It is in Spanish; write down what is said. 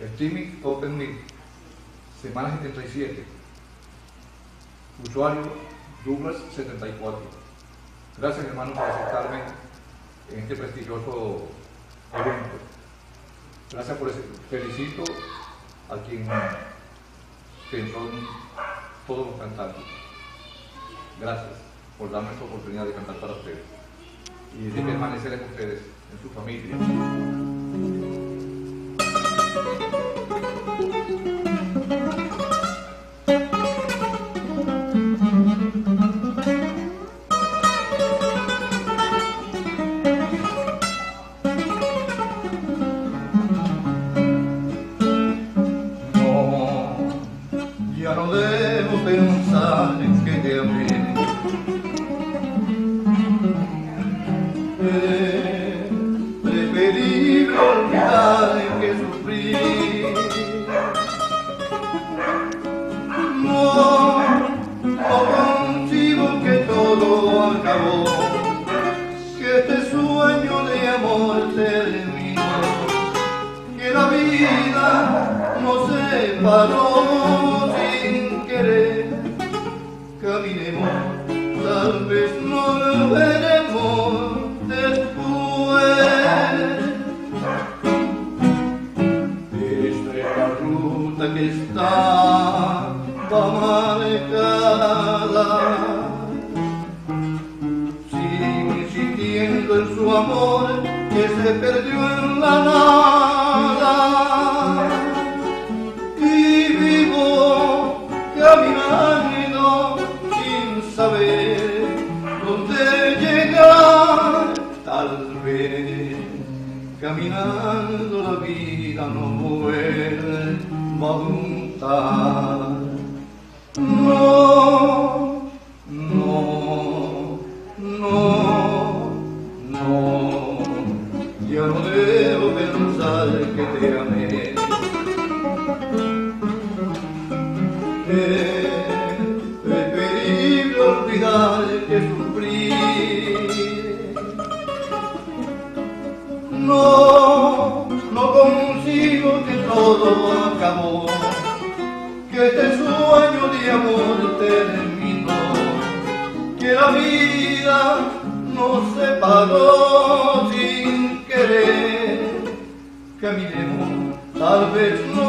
Streaming Open Meet, semana 77. Usuario Douglas74. Gracias hermano por aceptarme en este prestigioso evento. Gracias por ese. Felicito a quien pensó en todos los cantantes. Gracias por darme esta oportunidad de cantar para ustedes y de permanecer en ustedes, en su familia. Acabó, que este sueño de amor terminó que la vida nos separó sin querer. Caminemos, tal vez nos veremos después. Esta es la ruta que está marcada. Amor que se perdió en la nada. Y vivo caminando sin saber dónde llegar. Tal vez caminando la vida no vuelve a juntar. No, ya no debo pensar que te amé. Es preferible olvidar que sufrí. No, no consigo que todo acabó, que este sueño de amor terminó, que la vida nos separó Caminemos, tal vez veremos